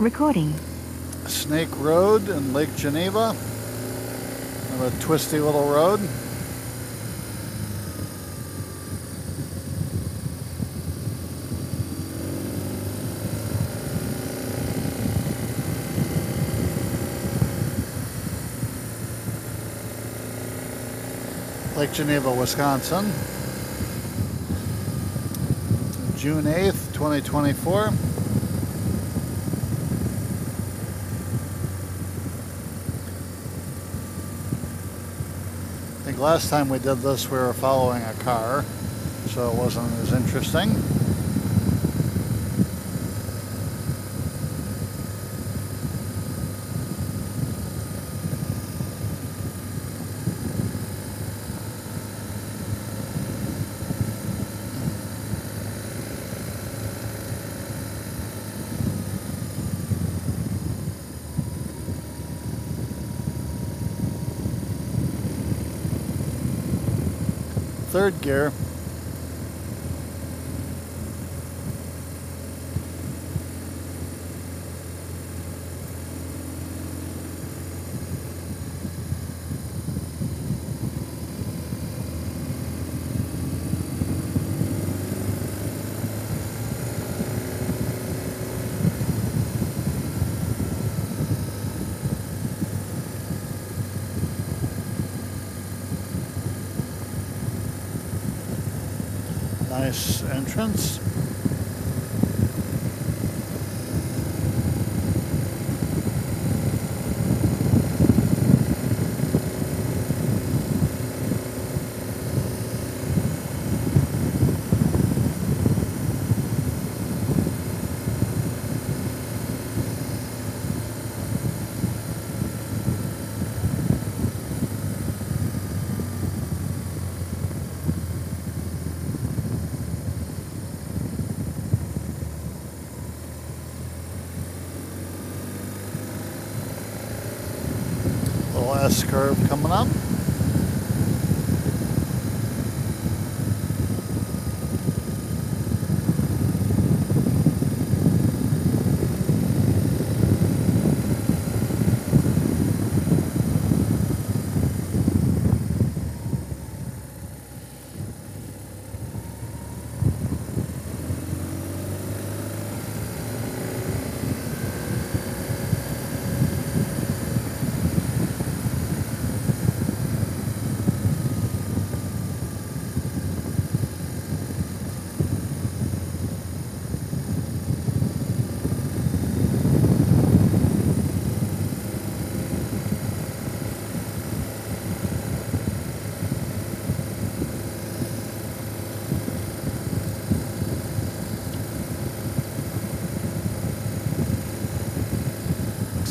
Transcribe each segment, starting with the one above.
Recording. Snake Road in Lake Geneva. A twisty little road. Lake Geneva, Wisconsin. June 8th, 2024. Last time we did this we were following a car, so it wasn't as interesting. Third gear. Nice entrance. Little S curve coming up.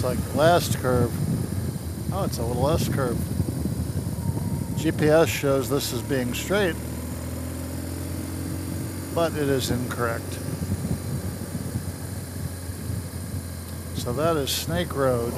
Looks like the last curve. Oh, it's a little S curve. GPS shows this as being straight, but it is incorrect. So that is Snake Road.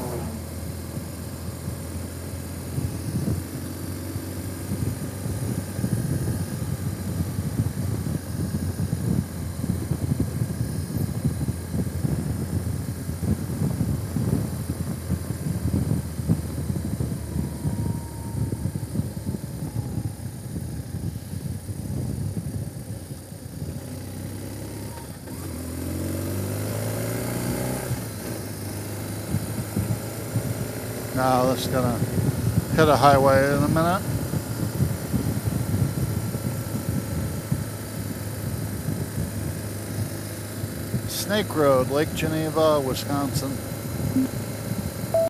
Now that's gonna hit a highway in a minute. Snake Road, Lake Geneva, Wisconsin.